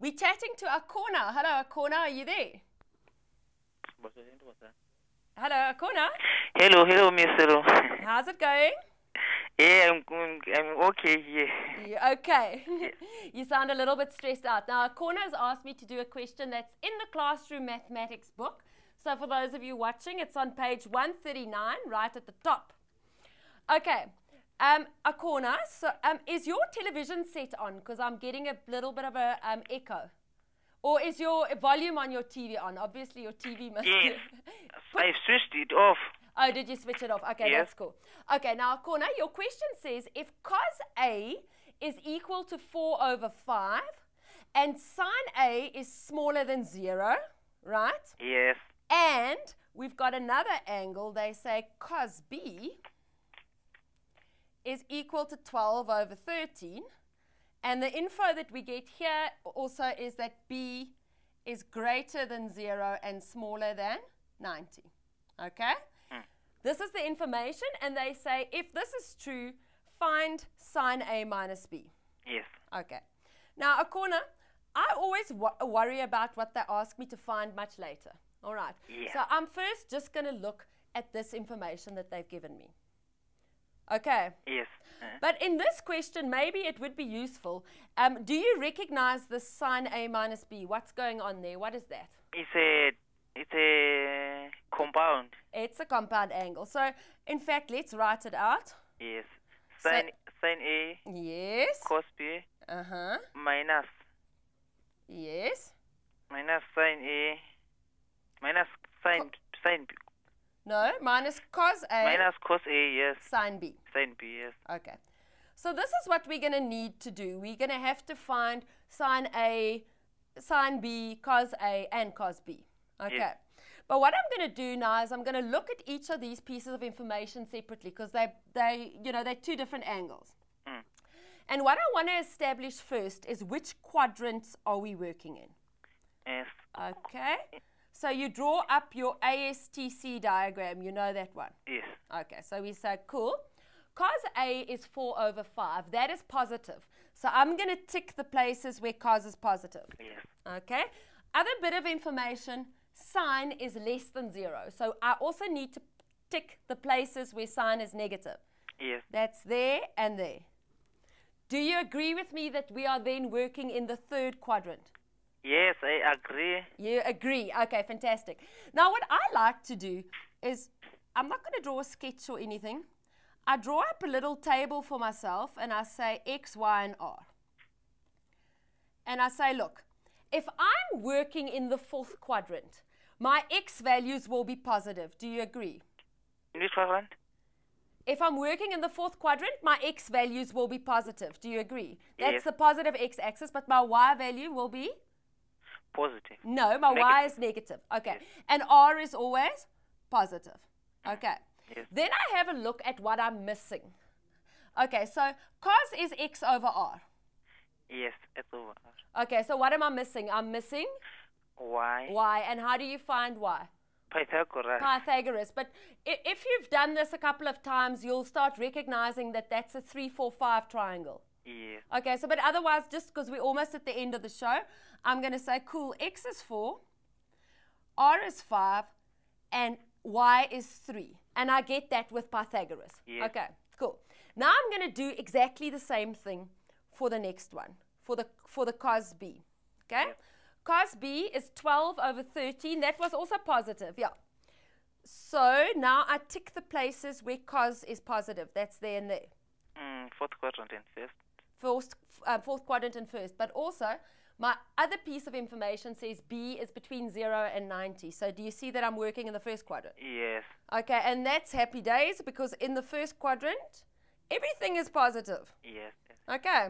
We're chatting to Akona. Hello, Akona, are you there? Hello, Akona. Hello, hello, Miss Hello. How's it going? yeah, I'm, I'm, I'm okay here. You okay? you sound a little bit stressed out. Now, Akona has asked me to do a question that's in the classroom mathematics book. So, for those of you watching, it's on page 139, right at the top. Okay. Um, Akona, so um, is your television set on? Because I'm getting a little bit of a um, echo. Or is your volume on your TV on? Obviously, your TV must Yes. Put- I switched it off. Oh, did you switch it off? Okay, Yes. that's cool. Okay, now, Akona, your question says if cos A is equal to 4 over 5 and sine A is smaller than 0, right? Yes. And we've got another angle, they say cos B is equal to 12 over 13. And the info that we get here also is that B is greater than 0 and smaller than 90. Okay? This is the information, and they say if this is true, find sine A minus B. Yes. Okay. Now, Akona, I always wo- worry about what they ask me to find much later. All right. Yeah. So I'm first just going to look at this information that they've given me. Okay. Yes. Uh, But in this question, maybe it would be useful. Um, do you recognize the sine A minus B? What's going on there? What is that? it's a it's a compound. It's a compound angle. So, in fact, let's write it out. Yes. So- Sin sin A Yes. cos B Uh huh. minus Yes. minus sin A minus sin sin B No, minus cos A minus cos A. Yes. Sin B. Sin B. Yes. Okay. So this is what we're going to need to do. We're going to have to find sine A, sine B, cos A, and cos B. Okay. But what I'm going to do now is I'm going to look at each of these pieces of information separately because they, they, you know, they're two different angles. Mm. And what I want to establish first is which quadrants are we working in? Yes. Okay. So you draw up your ASTC diagram. You know that one. Yes. Okay, so we say cool. Cos A is 4 over 5. That is positive. So I'm going to tick the places where cos is positive. Yes. Okay. Other bit of information, sine is less than 0. So I also need to tick the places where sine is negative. Yes. That's there and there. Do you agree with me that we are then working in the third quadrant? Yes, I agree. You agree. Okay, fantastic. Now, what I like to do is I'm not going to draw a sketch or anything. I draw up a little table for myself and I say X, Y, and R. And I say, look, if I'm working in the fourth quadrant, my X values will be positive. Do you agree? Which one? If I'm working in the fourth quadrant, my X values will be positive. Do you agree? That's Yes. the positive X axis, but my Y value will be? Positive. No, my y is negative. Okay. And r is always positive. Mm-hmm. Okay. Yes. Then I have a look at what I'm missing. Okay, so cos is x over r. Yes, it's over. R. Okay, so what am I missing? I'm missing Why? y. And how do you find y? Pythagoras. Pythagoras. But if you've done this a couple of times, you'll start recognizing that that's a 3, 4, 5 triangle. yes. Okay, so but otherwise, just because we're almost at the end of the show, I'm going to say, cool, x is 4, r is 5, and y is 3. And I get that with Pythagoras. Yes. Okay, cool. Now I'm going to do exactly the same thing for the next one, for the, for the cos b. Okay? Yep. Cos b is 12 over 13. That was also positive, yeah. So now I tick the places where cos is positive. That's there and there Mm, fourth quadrant and first. fourth, uh, fourth quadrant and first. But also, my other piece of information says B is between 0 and 90. So do you see that I'm working in the first quadrant? Yes. Okay, and that's happy days because in the first quadrant, everything is positive. Yes. yes. Okay.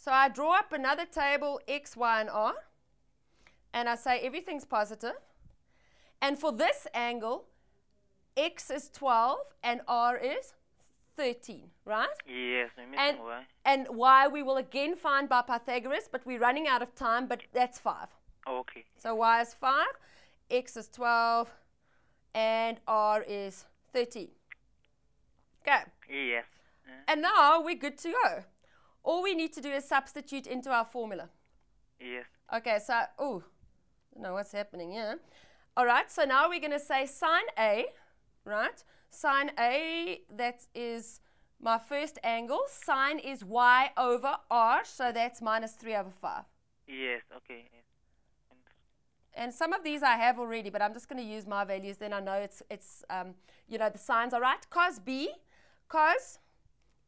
So I draw up another table, X, Y, and R, and I say everything's positive. And for this angle, X is 12 and R is 13, right? Yes, And, y. and y we will again find by Pythagoras, but we're running out of time, but that's 5. Okay. So y is 5, x is 12, and r is 13. Okay, Yes. And now we're good to go. All we need to do is substitute into our formula. yes. Okay, so, oh, don't know what's happening here. All right, so now we're going to say sine A, right? Sine A, that is my first angle. Sine is y over r, so that's minus 3 over 5. Yes. Okay. Yes. And some of these I have already, but I'm just going to use my values. Then I know it's, it's um, you know, the signs are right. Cos B, cos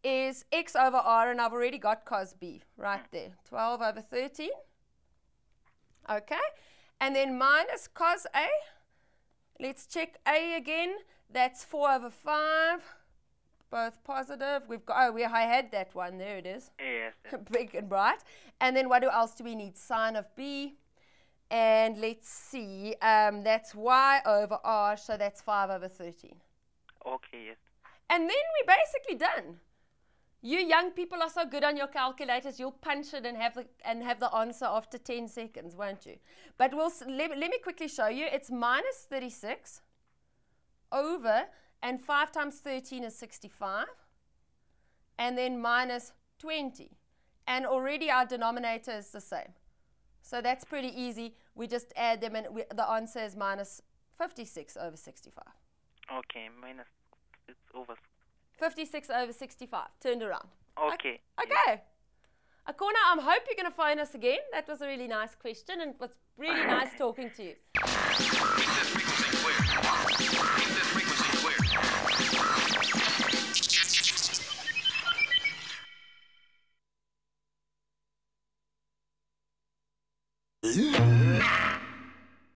is x over r, and I've already got cos B right there. 12 over 13. Okay. And then minus cos A. Let's check A again. That's 4 over 5. Both positive. We've got, oh, we, I had that one. There it is. Yes. big and bright. And then what do else do we need? Sine of b. And let's see, um, that's y over r, so that's 5 over 13. Okay. Yes. And then we're basically done. You young people are so good on your calculators, you'll punch it and have the, and have the answer after 10 seconds, won't you? But we'll, let, let me quickly show you. It's minus 36 over, and 5 times 13 is 65, and then minus 20. And already our denominator is the same. So that's pretty easy. We just add them, and we, the answer is minus 56 over 65. Okay. Minus. It's over. 56 over 65, turned around. Okay. Okay. Akona, I hope you're going to phone us again. That was a really nice question, and it was really nice talking to you.